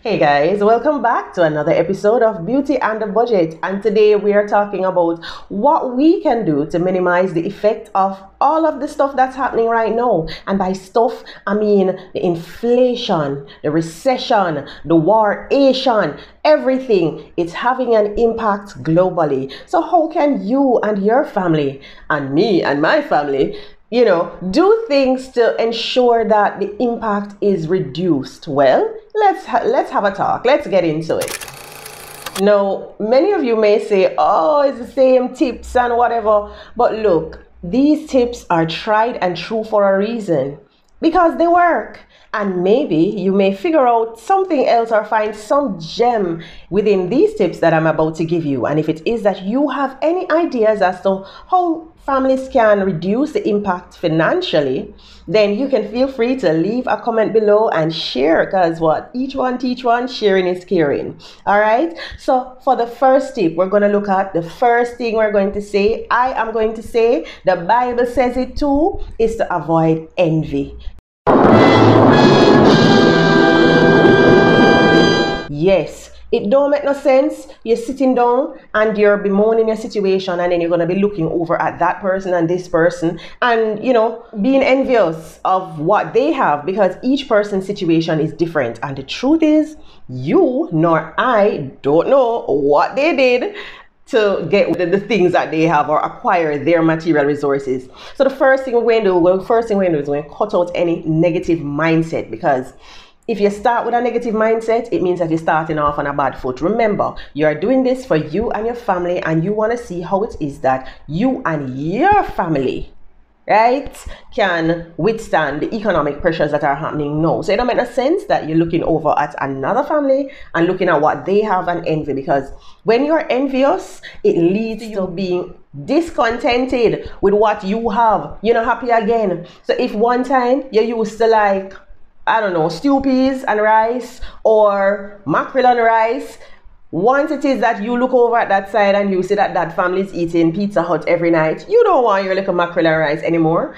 Hey guys, welcome back to another episode of Beauty and the Budget. And today we are talking about what we can do to minimize the effect of all of the stuff that's happening right now. And by stuff, I mean the inflation, the recession, the war, Asian, everything. It's having an impact globally. So, how can you and your family, and me and my family, you know, do things to ensure that the impact is reduced. Well, let's ha- let's have a talk. Let's get into it. Now, many of you may say, "Oh, it's the same tips and whatever," but look, these tips are tried and true for a reason because they work. And maybe you may figure out something else or find some gem within these tips that I'm about to give you. And if it is that you have any ideas as to how families can reduce the impact financially, then you can feel free to leave a comment below and share because what each one teach one, sharing is caring. All right. So for the first tip, we're going to look at the first thing we're going to say. I am going to say the Bible says it too is to avoid envy. Yes, it don't make no sense. You're sitting down and you're bemoaning your situation, and then you're gonna be looking over at that person and this person, and you know, being envious of what they have because each person's situation is different. And the truth is, you nor I don't know what they did to get the, the, things that they have or acquire their material resources. So the first thing we're going to do, well, first thing we're going to do is we're going to cut out any negative mindset because if you start with a negative mindset, it means that you're starting off on a bad foot. Remember, you are doing this for you and your family, and you want to see how it is that you and your family right, can withstand the economic pressures that are happening now. So it don't make no sense that you're looking over at another family and looking at what they have and envy because when you're envious, it leads to being discontented with what you have. You're not happy again. So if one time you used to like I don't know, stew peas and rice or mackerel and rice. Once it is that you look over at that side and you see that that family is eating Pizza Hut every night, you don't want your little mackerel and rice anymore.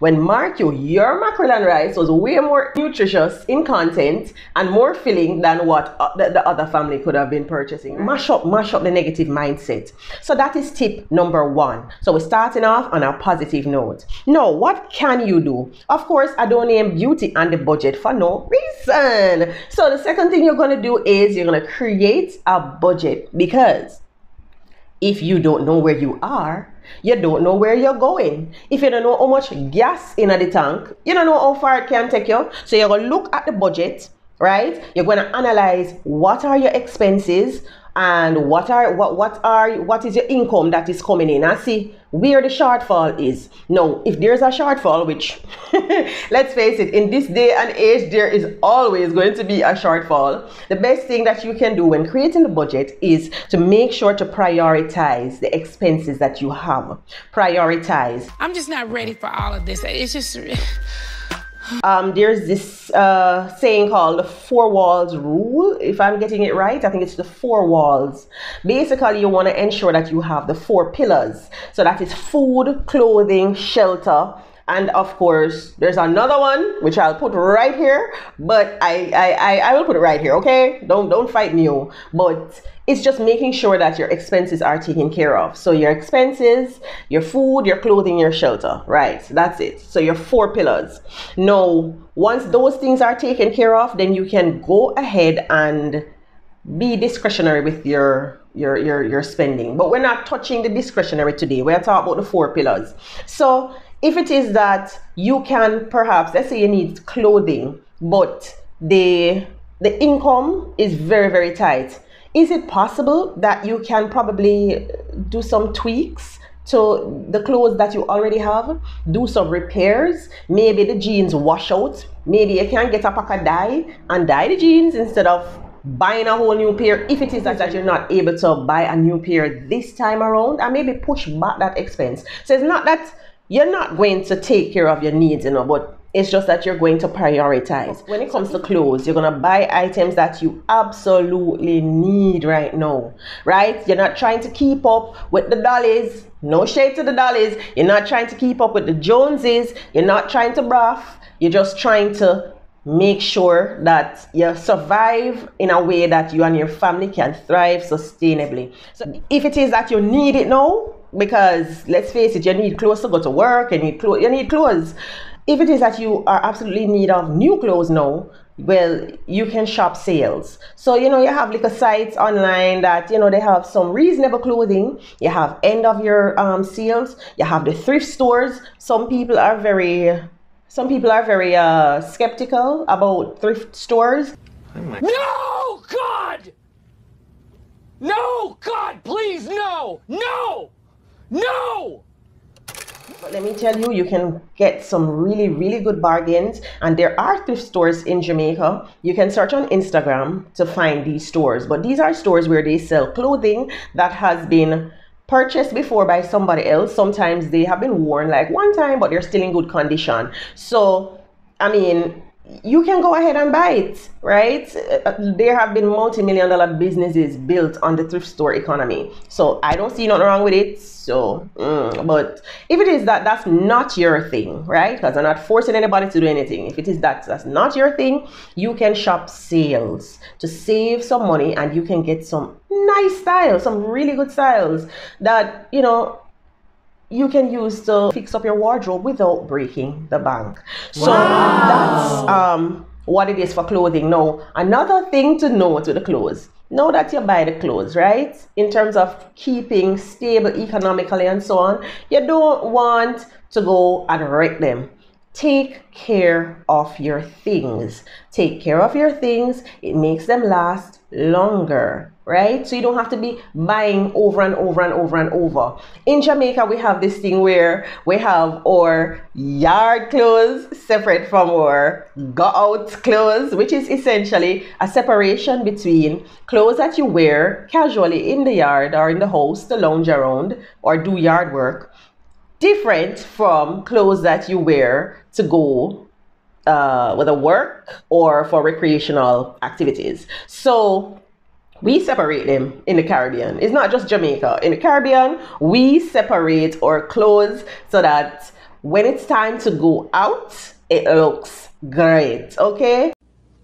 When mark you, your mackerel and rice was way more nutritious in content and more filling than what uh, the, the, other family could have been purchasing. Mash up, mash up the negative mindset. So that is tip number one. So we're starting off on a positive note. Now, what can you do? Of course, I don't name beauty and the budget for no reason. So the second thing you're gonna do is you're gonna create a budget because if you don't know where you are, you don't know where you're going. If you don't know how much gas in the tank, you don't know how far it can take you. So you're gonna look at the budget, right? You're gonna analyze what are your expenses, and what are what what are what is your income that is coming in? And see where the shortfall is. Now if there's a shortfall which let's face it in this day and age there is always going to be a shortfall. The best thing that you can do when creating the budget is to make sure to prioritize the expenses that you have. Prioritize. I'm just not ready for all of this. It's just um, there's this uh, saying called the four walls rule. If I'm getting it right, I think it's the four walls. Basically, you want to ensure that you have the four pillars. So that is food, clothing, shelter, and of course, there's another one which I'll put right here, but I, I, I, I will put it right here, okay? Don't don't fight me. Oh. But it's just making sure that your expenses are taken care of. So your expenses, your food, your clothing, your shelter, right? That's it. So your four pillars. Now, once those things are taken care of, then you can go ahead and be discretionary with your your your your spending. But we're not touching the discretionary today. We're talking about the four pillars. So if it is that you can perhaps let's say you need clothing but the the income is very very tight is it possible that you can probably do some tweaks to the clothes that you already have do some repairs? Maybe the jeans wash out. Maybe you can get a pack of dye and dye the jeans instead of buying a whole new pair if it is that, that you're not able to buy a new pair this time around and maybe push back that expense. So it's not that you're not going to take care of your needs, you know, but it's just that you're going to prioritize. When it comes to clothes, you're going to buy items that you absolutely need right now, right? You're not trying to keep up with the dollies. No shade to the dollies. You're not trying to keep up with the Joneses. You're not trying to bruff. You're just trying to make sure that you survive in a way that you and your family can thrive sustainably. So if it is that you need it now, because let's face it, you need clothes to go to work, you need clothes, you need clothes. If it is that you are absolutely in need of new clothes now, well, you can shop sales. So, you know, you have like a sites online that, you know, they have some reasonable clothing. You have end of your um, sales. You have the thrift stores. Some people are very some people are very uh, skeptical about thrift stores. No, God! No, God, please, no! No! No! But let me tell you, you can get some really, really good bargains. And there are thrift stores in Jamaica. You can search on Instagram to find these stores. But these are stores where they sell clothing that has been purchased before by somebody else. Sometimes they have been worn like one time, but they're still in good condition. So, I mean, you can go ahead and buy it, right? Uh, there have been multi-million dollar businesses built on the thrift store economy. So I don't see nothing wrong with it. So, mm, but if it is that that's not your thing, right? Because I'm not forcing anybody to do anything. If it is that that's not your thing, you can shop sales to save some money and you can get some nice styles, some really good styles that, you know, you can use to fix up your wardrobe without breaking the bank. So wow. that's um, what it is for clothing. Now, another thing to know to the clothes. Know that you buy the clothes, right? In terms of keeping stable economically and so on, you don't want to go and wreck them. Take care of your things. Take care of your things. It makes them last longer right? So you don't have to be buying over and over and over and over. In Jamaica, we have this thing where we have our yard clothes separate from our go out clothes, which is essentially a separation between clothes that you wear casually in the yard or in the house to lounge around or do yard work, different from clothes that you wear to go uh, whether work or for recreational activities. So we separate them in the Caribbean. It's not just Jamaica. In the Caribbean, we separate our clothes so that when it's time to go out, it looks great. Okay?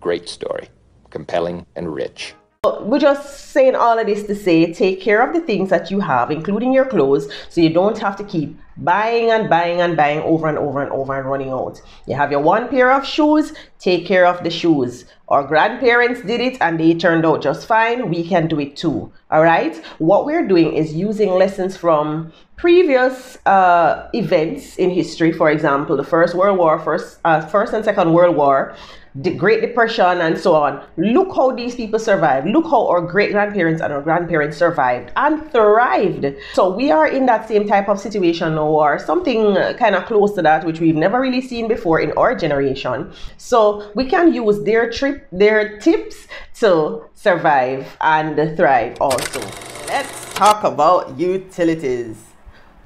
Great story. Compelling and rich. We're just saying all of this to say take care of the things that you have, including your clothes, so you don't have to keep buying and buying and buying over and over and over and running out. You have your one pair of shoes, take care of the shoes. Our grandparents did it and they turned out just fine. We can do it too. All right. What we're doing is using lessons from previous uh, events in history. For example, the First World War, first, uh, first and Second World War, the Great Depression, and so on. Look how these people survived. Look how our great grandparents and our grandparents survived and thrived. So we are in that same type of situation or something kind of close to that, which we've never really seen before in our generation. So we can use their trip, their tips to survive and thrive also. Let's talk about utilities.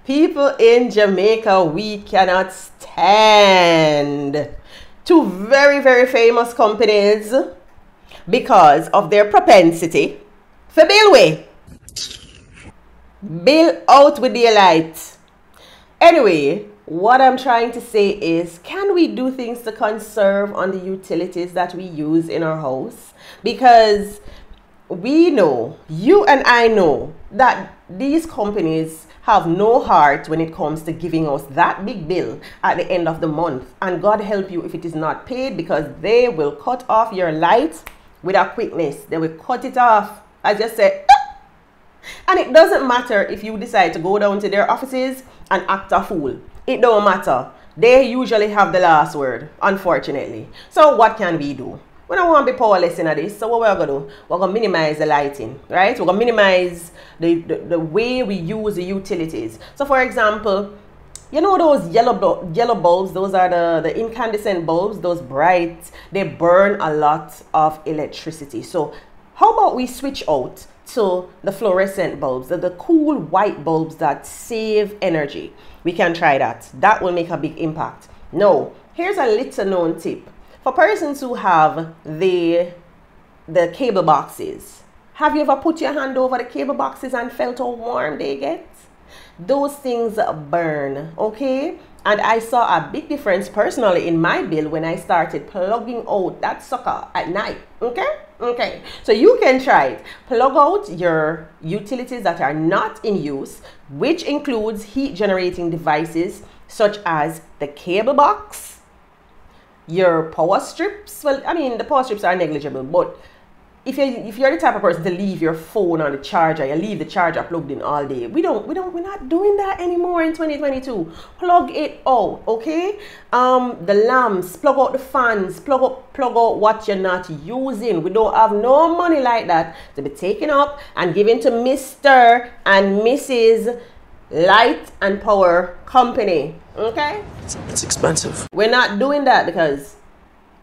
People in Jamaica, we cannot stand two very, very famous companies because of their propensity for bill. Bill out with the light. Anyway, what I'm trying to say is, can we do things to conserve on the utilities that we use in our house? Because we know, you and I know, that these companies have no heart when it comes to giving us that big bill at the end of the month. And God help you if it is not paid because they will cut off your lights with a quickness. They will cut it off. I just said, and it doesn't matter if you decide to go down to their offices and act a fool. It don't matter. They usually have the last word, unfortunately. So what can we do? We don't want to be powerless in this. So what we're going to do, we're to minimize the lighting, right? We're to minimize the, the, the way we use the utilities. So for example, you know those yellow yellow bulbs, those are the, the incandescent bulbs, those bright, they burn a lot of electricity. So how about we switch out to the fluorescent bulbs, the, the cool white bulbs that save energy. We can try that. That will make a big impact. No, here's a little known tip for persons who have the the cable boxes have you ever put your hand over the cable boxes and felt how warm they get those things burn okay And I saw a big difference personally in my bill when I started plugging out that sucker at night. Okay? Okay. So you can try it. Plug out your utilities that are not in use, which includes heat generating devices such as the cable box, your power strips. Well, I mean, the power strips are negligible, but if you if you're the type of person to leave your phone on the charger, you leave the charger plugged in all day. We don't we don't we're not doing that anymore in 2022. Plug it out, okay? Um, the lamps, plug out the fans, plug up plug out what you're not using. We don't have no money like that to be taken up and given to Mr. and Mrs. Light and Power Company. Okay? It's, it's expensive. We're not doing that because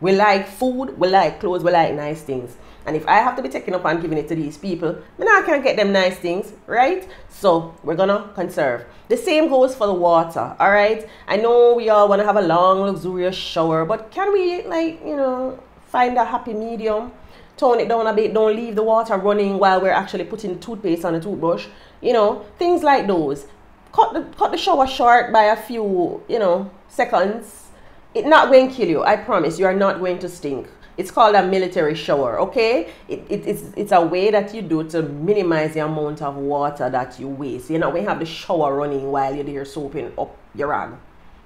we like food, we like clothes, we like nice things. And if I have to be taking up and giving it to these people, then I can't get them nice things, right? So we're gonna conserve. The same goes for the water, all right? I know we all wanna have a long, luxurious shower, but can we, like, you know, find a happy medium? Tone it down a bit, don't leave the water running while we're actually putting toothpaste on the toothbrush, you know, things like those. Cut the, cut the shower short by a few, you know, seconds. It's not going to kill you, I promise. You are not going to stink. It's called a military shower, okay? It, it, it's, it's a way that you do to minimize the amount of water that you waste. You know, when you have the shower running while you're there soaping up your rag.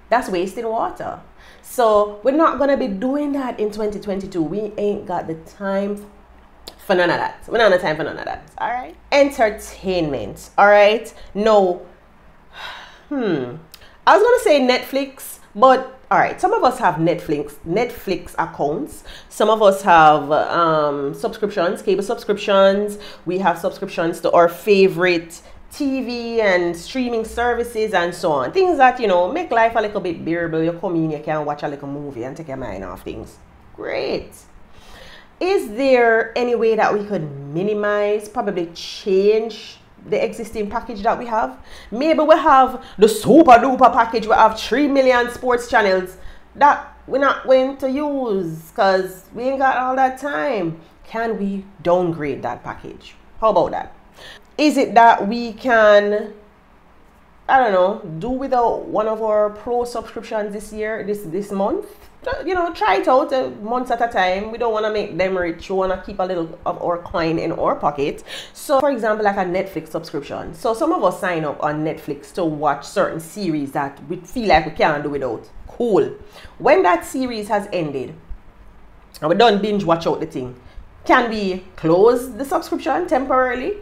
That's wasting water. So we're not gonna be doing that in 2022. We ain't got the time for none of that. We don't have time for none of that. All right. Entertainment. All right. No. Hmm. I was gonna say Netflix, but all right some of us have netflix netflix accounts. Some of us have um, subscriptions cable subscriptions. We have subscriptions to our favorite tv and streaming services and so on. Things that you know make life a little bit bearable. You come in you can watch a little movie and take your mind off things. Great. Is there any way that we could minimize probably change the existing package that we have. Maybe we have the super duper package. We have 3 million sports channels that we're not going to use because we ain't got all that time. Can we downgrade that package? How about that? Is it that we can, I don't know, do without one of our pro subscriptions this year, this this month? You know, try it out uh, months at a time. We don't want to make them rich. We want to keep a little of our coin in our pocket. So, for example, like a Netflix subscription. So, some of us sign up on Netflix to watch certain series that we feel like we can't do without. Cool. When that series has ended and we done binge watch out the thing, can we close the subscription temporarily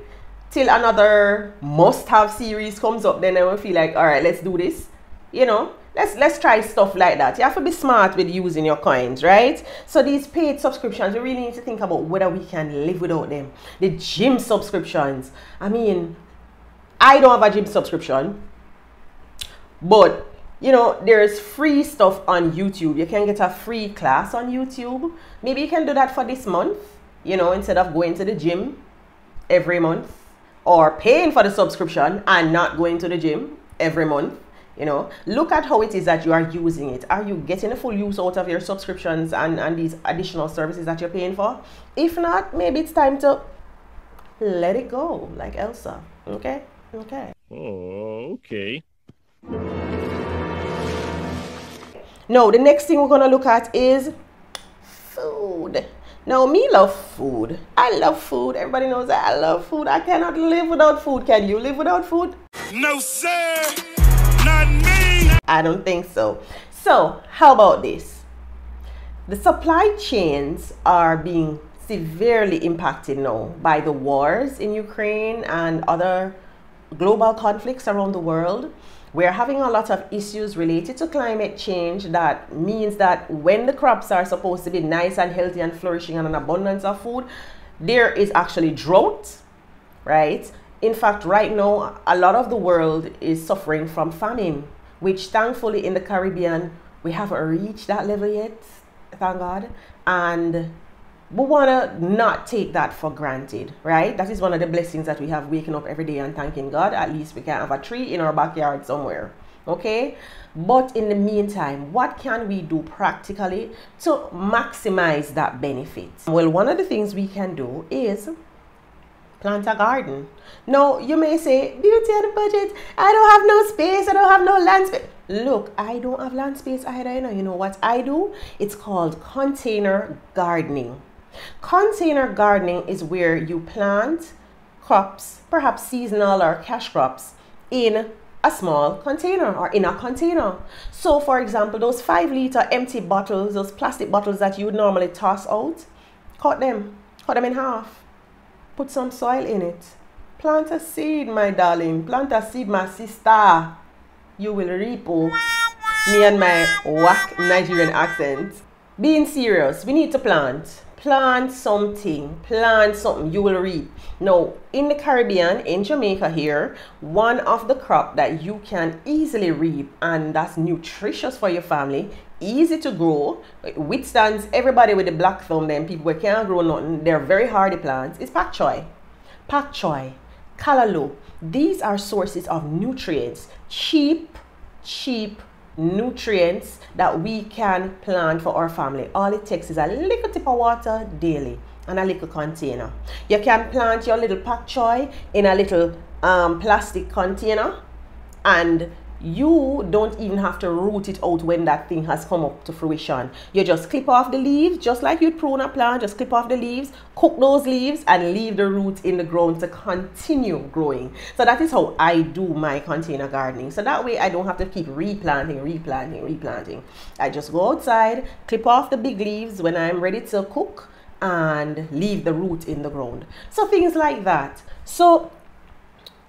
till another must have series comes up? Then I will feel like, all right, let's do this. You know, let's let's try stuff like that. You have to be smart with using your coins right? So these paid subscriptions we really need to think about whether we can live without them. The gym subscriptions. I mean i don't have a gym subscription but you know there's free stuff on youtube. You can get a free class on youtube. Maybe you can do that for this month you know instead of going to the gym every month or paying for the subscription and not going to the gym every month you know look at how it is that you are using it. Are you getting a full use out of your subscriptions and and these additional services that you're paying for? If not maybe it's time to let it go like elsa. Okay? Okay. Oh okay. No the next thing we're gonna look at is food. Now me love food. I love food. Everybody knows that i love food. I cannot live without food. Can you live without food? No sir not me. I don't think so. So, how about this? The supply chains are being severely impacted now by the wars in Ukraine and other global conflicts around the world. We're having a lot of issues related to climate change that means that when the crops are supposed to be nice and healthy and flourishing and an abundance of food, there is actually drought, right? In fact, right now, a lot of the world is suffering from famine, which thankfully in the Caribbean, we haven't reached that level yet, thank God. And we want to not take that for granted, right? That is one of the blessings that we have waking up every day and thanking God. At least we can have a tree in our backyard somewhere, okay? But in the meantime, what can we do practically to maximize that benefit? Well, one of the things we can do is plant a garden. Now, you may say, beauty the budget, I don't have no space, I don't have no land space. Look, I don't have land space either. You know, you know what I do? It's called container gardening. Container gardening is where you plant crops, perhaps seasonal or cash crops, in a small container or in a container. So, for example, those five liter empty bottles, those plastic bottles that you would normally toss out, cut them, cut them in half, put some soil in it, plant a seed, my darling, plant a seed, my sister. You will reap, oh, me and my whack Nigerian accent. Being serious, we need to plant. Plant something. Plant something. You will reap. Now in the caribbean in jamaica here one of the crop that you can easily reap and that's nutritious for your family easy to grow withstands everybody with the black thumb then people who can't grow nothing they're very hardy plants is pak choy pak choy callaloo these are sources of nutrients cheap cheap nutrients that we can plant for our family. All it takes is a little tip of water daily and a little container. You can plant your little pak choy in a little um, plastic container and you don't even have to root it out when that thing has come up to fruition. You just clip off the leaves, just like you'd prune a plant, just clip off the leaves, cook those leaves, and leave the roots in the ground to continue growing. So that is how I do my container gardening. So that way I don't have to keep replanting, replanting, replanting. I just go outside, clip off the big leaves when I'm ready to cook, and leave the root in the ground. So things like that. So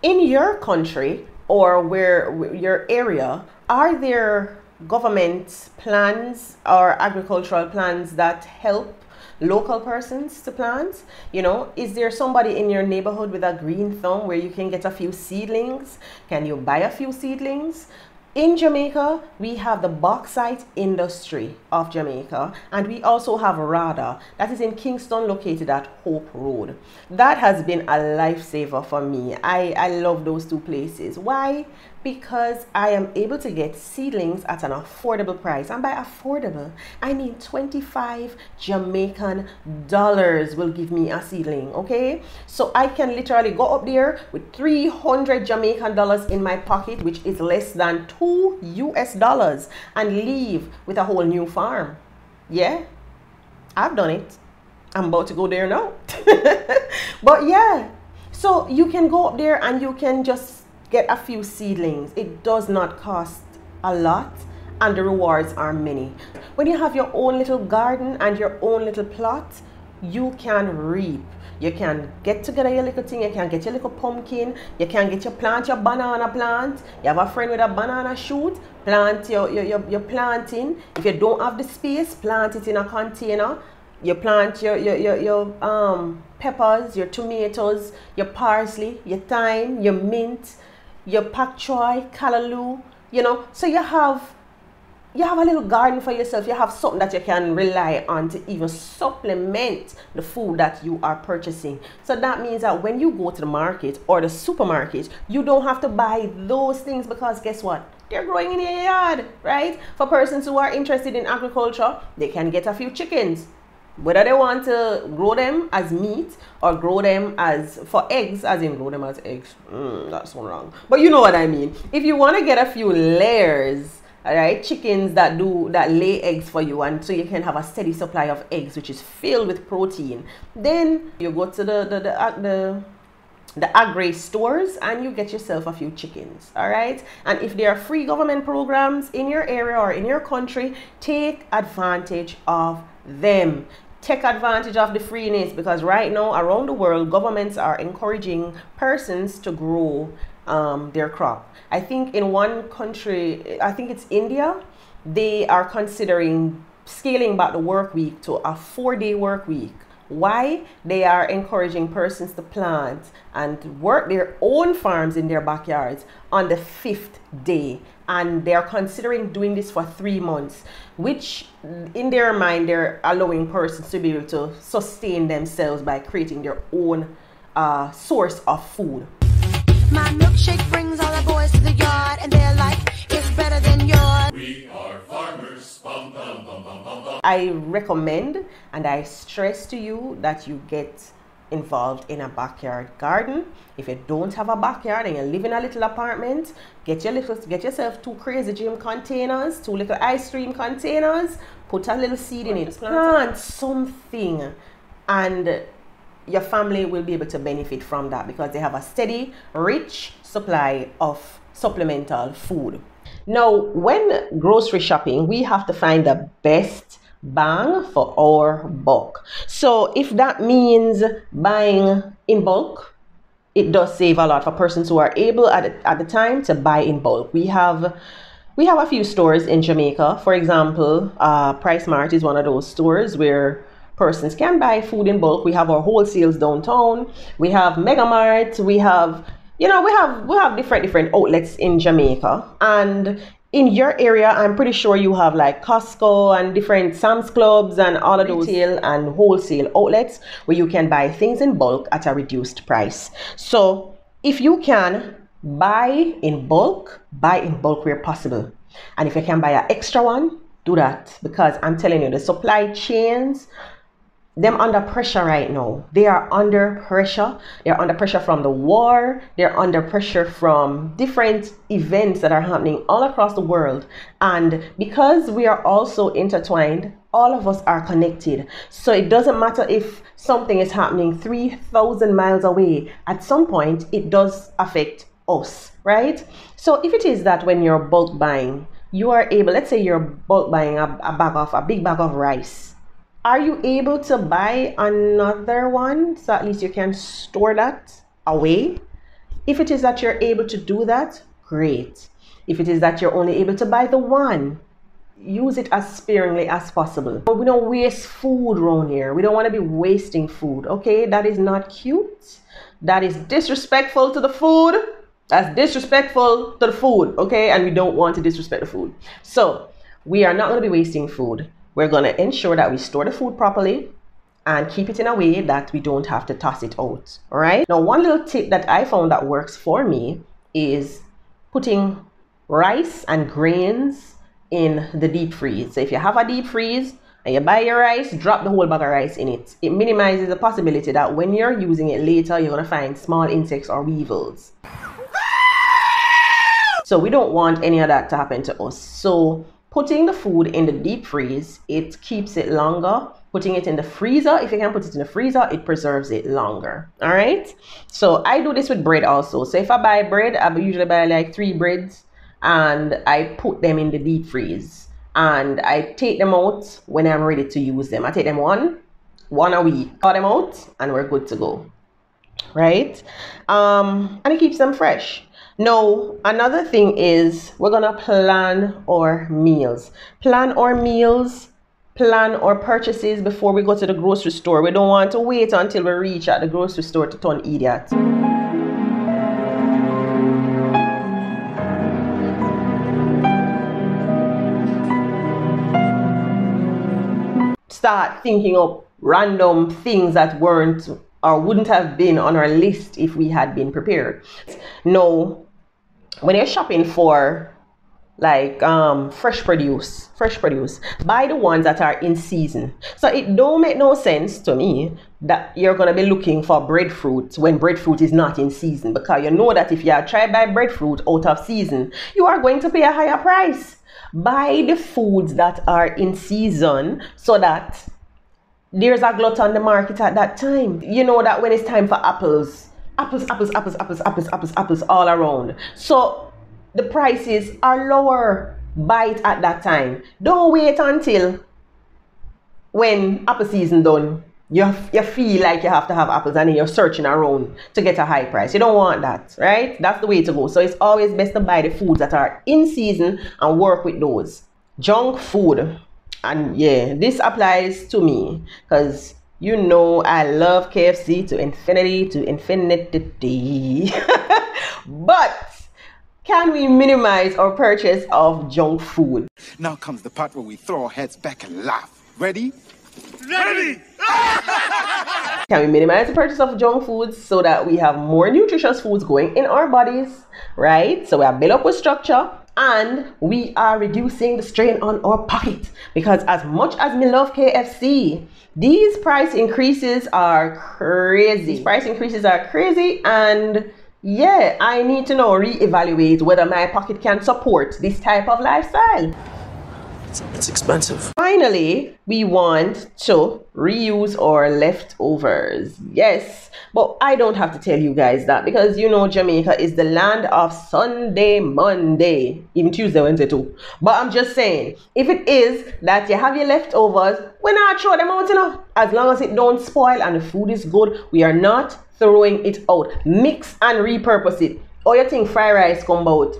in your country, or where your area, are there government plans or agricultural plans that help local persons to plant? You know, is there somebody in your neighborhood with a green thumb where you can get a few seedlings? Can you buy a few seedlings? In Jamaica, we have the bauxite industry of Jamaica, and we also have RADA, that is in Kingston, located at Hope Road. That has been a lifesaver for me. I, I love those two places. Why? Because I am able to get seedlings at an affordable price. And by affordable, I mean 25 Jamaican dollars will give me a seedling, okay? So I can literally go up there with 300 Jamaican dollars in my pocket, which is less than 2 US dollars, and leave with a whole new farm. Yeah, I've done it. I'm about to go there now. but yeah, so you can go up there and you can just get a few seedlings. It does not cost a lot and the rewards are many. When you have your own little garden and your own little plot, you can reap. You can get together your little thing, you can get your little pumpkin, you can get your plant, your banana plant. You have a friend with a banana shoot, plant your, your, your, your planting. If you don't have the space, plant it in a container. You plant your, your, your, your um, peppers, your tomatoes, your parsley, your thyme, your mint, your pak choy, callaloo, you know. So you have you have a little garden for yourself. You have something that you can rely on to even supplement the food that you are purchasing. So that means that when you go to the market or the supermarket, you don't have to buy those things because guess what? They're growing in your yard, right? For persons who are interested in agriculture, they can get a few chickens whether they want to grow them as meat or grow them as for eggs as in grow them as eggs. Mm, that's one wrong. But you know what i mean. If you want to get a few layers all right chickens that do that lay eggs for you and so you can have a steady supply of eggs which is filled with protein then you go to the the the, uh, the the agri stores and you get yourself a few chickens all right and if there are free government programs in your area or in your country take advantage of them take advantage of the freeness because right now around the world governments are encouraging persons to grow um, their crop. I think in one country i think it's india they are considering scaling back the work week to a four day work week why? They are encouraging persons to plant and work their own farms in their backyards on the fifth day. And they are considering doing this for three months which in their mind they're allowing persons to be able to sustain themselves by creating their own uh, source of food. My milkshake brings all the boys to the yard and they're like I recommend and I stress to you that you get involved in a backyard garden. If you don't have a backyard and you live in a little apartment, get your little get yourself two crazy gym containers, two little ice cream containers, put a little seed in it, plant something, and your family will be able to benefit from that because they have a steady, rich supply of supplemental food. Now, when grocery shopping, we have to find the best bang for our buck. So, if that means buying in bulk, it does save a lot for persons who are able at, at the time to buy in bulk. We have we have a few stores in Jamaica. For example, uh, PriceSmart is one of those stores where persons can buy food in bulk. We have our wholesales downtown. We have Mega Mart. We have you know we have we have different different outlets in Jamaica and in your area I'm pretty sure you have like Costco and different Sam's Clubs and all of those retail and wholesale outlets where you can buy things in bulk at a reduced price. So if you can buy in bulk, buy in bulk where possible. And if you can buy an extra one, do that because I'm telling you the supply chains them under pressure right now. They are under pressure. They're under pressure from the war. They're under pressure from different events that are happening all across the world. And because we are also intertwined, all of us are connected. So it doesn't matter if something is happening 3,000 miles away. At some point, it does affect us, right? So if it is that when you're bulk buying, you are able, let's say you're bulk buying a, a bag of, a big bag of rice are you able to buy another one so at least you can store that away? If it is that you're able to do that, great. If it is that you're only able to buy the one, use it as sparingly as possible. But we don't waste food around here. We don't want to be wasting food, okay? That is not cute. That is disrespectful to the food. That's disrespectful to the food, okay? And we don't want to disrespect the food. So, we are not going to be wasting food. We're going to ensure that we store the food properly and keep it in a way that we don't have to toss it out. All right. Now, one little tip that I found that works for me is putting rice and grains in the deep freeze. So if you have a deep freeze and you buy your rice, drop the whole bag of rice in it. It minimizes the possibility that when you're using it later, you're going to find small insects or weevils. So we don't want any of that to happen to us. So Putting the food in the deep freeze, it keeps it longer. Putting it in the freezer, if you can put it in the freezer, it preserves it longer. All right. So I do this with bread also. So if I buy bread, I usually buy like three breads and I put them in the deep freeze and I take them out when I'm ready to use them. I take them one, one a week, cut them out, and we're good to go. Right? Um, and it keeps them fresh. Now, another thing is we're gonna plan our meals. Plan our meals, plan our purchases before we go to the grocery store. We don't want to wait until we reach at the grocery store to turn idiot. Start thinking of random things that weren't or wouldn't have been on our list if we had been prepared. No, when you're shopping for like um fresh produce fresh produce buy the ones that are in season. So it don't make no sense to me that you're gonna be looking for breadfruit when breadfruit is not in season because you know that if you are trying to buy breadfruit out of season you are going to pay a higher price. Buy the foods that are in season so that there's a glut on the market at that time. You know that when it's time for apples apples, apples, apples, apples, apples, apples, apples all around. So the prices are lower. Buy it at that time. Don't wait until when apple season done. You, you feel like you have to have apples and you're searching around to get a high price. You don't want that, right? That's the way to go. So it's always best to buy the foods that are in season and work with those. Junk food. And yeah, this applies to me because you know I love KFC to infinity to infinity. but can we minimize our purchase of junk food? Now comes the part where we throw our heads back and laugh. Ready? Ready! Can we minimize the purchase of junk foods so that we have more nutritious foods going in our bodies, right? So we are built up with structure and we are reducing the strain on our pocket because as much as me love KFC, these price increases are crazy. These price increases are crazy and yeah, I need to now reevaluate whether my pocket can support this type of lifestyle. It's, expensive. Finally, we want to reuse our leftovers. Yes, but I don't have to tell you guys that because you know Jamaica is the land of Sunday, Monday, even Tuesday, Wednesday too. But I'm just saying, if it is that you have your leftovers, we're not throw them out, know. As long as it don't spoil and the food is good, we are not throwing it out. Mix and repurpose it. Or you think fried rice come out?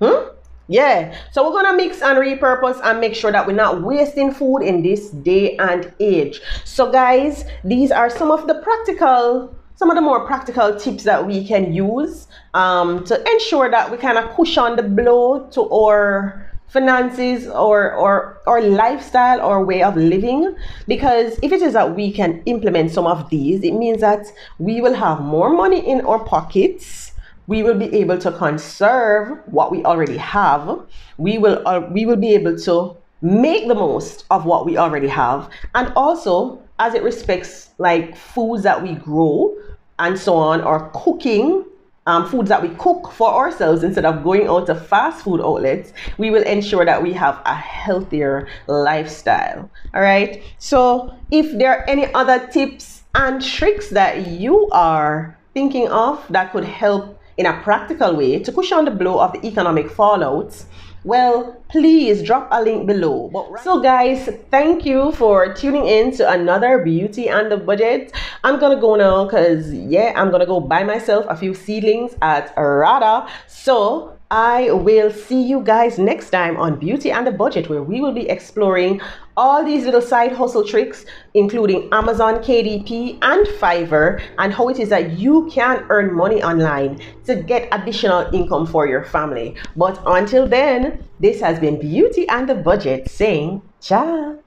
Hmm? Yeah, so we're gonna mix and repurpose and make sure that we're not wasting food in this day and age. So, guys, these are some of the practical, some of the more practical tips that we can use um, to ensure that we kind of cushion the blow to our finances or or or lifestyle or way of living because if it is that we can implement some of these it means that we will have more money in our pockets we will be able to conserve what we already have. We will uh, we will be able to make the most of what we already have, and also as it respects like foods that we grow and so on, or cooking. Um, foods that we cook for ourselves instead of going out to fast food outlets, we will ensure that we have a healthier lifestyle. All right. So, if there are any other tips and tricks that you are thinking of that could help in a practical way to cushion the blow of the economic fallout, well, please drop a link below. But so guys, thank you for tuning in to another Beauty and the Budget. I'm gonna go now because yeah, I'm gonna go buy myself a few seedlings at Rada. So I will see you guys next time on Beauty and the Budget, where we will be exploring all these little side hustle tricks, including Amazon, KDP, and Fiverr, and how it is that you can earn money online to get additional income for your family. But until then, this has been Beauty and the Budget saying ciao.